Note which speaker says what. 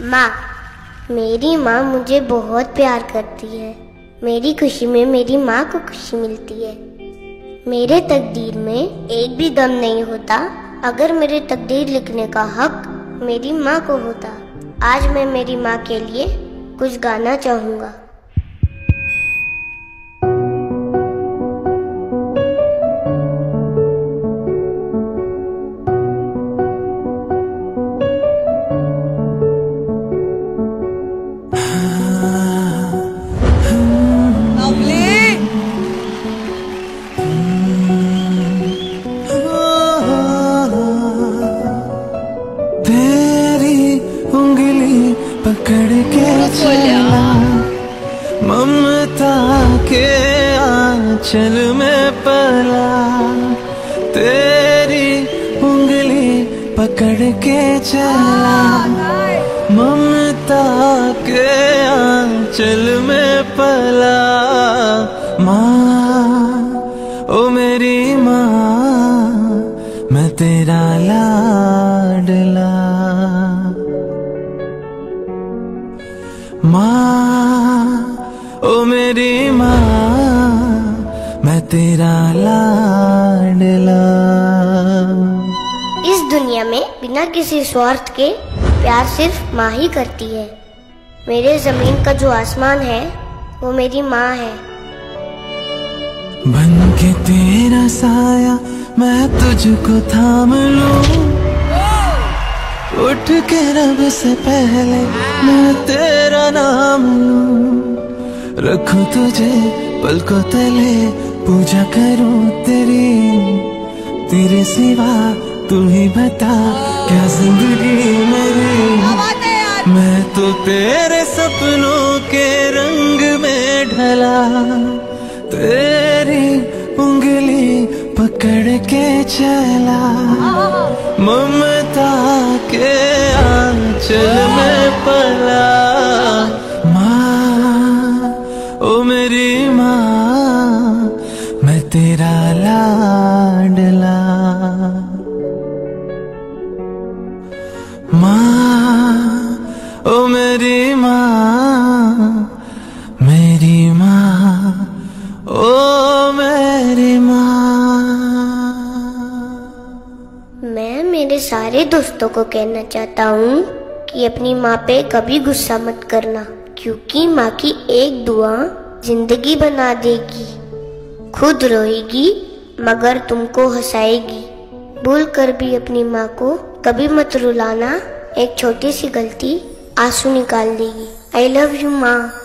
Speaker 1: माँ, मेरी माँ मुझे बहुत प्यार करती है। मेरी खुशी में मेरी माँ को खुशी मिलती है। मेरे तकदीर में एक भी दम नहीं होता। अगर मेरे तकदीर लिखने का हक मेरी माँ को होता, आज मैं मेरी माँ के लिए कुछ गाना चाहूँगा।
Speaker 2: पकड़ के चला ममता के आंचल में पला। तेरी उंगली पकड़ के चला। ममता के आंचल में पला। माँ, ओ मेरी माँ, मैं तेरा लाडला मेरी माँ मैं तेरा लाडला।
Speaker 1: इस दुनिया में बिना किसी स्वार्थ के प्यार सिर्फ़ माँ ही करती है। मेरे ज़मीन का जो आसमान है वो मेरी माँ है।
Speaker 2: बन के तेरा साया मैं तुझको थाम लूँ। उठ के रब से पहले मैं तेरा नाम लूँ। रखूँ तुझे पलकों तले पूजा करूँ तेरी तेरे सिवा तू ही बता क्या ज़िंदगी मेरी? मैं तो तेरे सपनों के रंग में ढला तेरी उंगली पकड़ के चला ममता के ओ मेरी माँ, मैं तेरा लाडला। माँ, ओ मेरी माँ मेरी माँ, ओ मेरी माँ।
Speaker 1: मैं मेरे सारे दोस्तों को कहना चाहता हूँ कि अपनी माँ पे कभी गुस्सा मत करना। क्योंकि माँ की एक दुआ ज़िंदगी बना देगी। खुद रोएगी, मगर तुमको हंसाएगी। भूल कर भी अपनी माँ को कभी मत रुलाना, एक छोटी सी गलती आँसू निकाल देगी। आई लव यू माँ।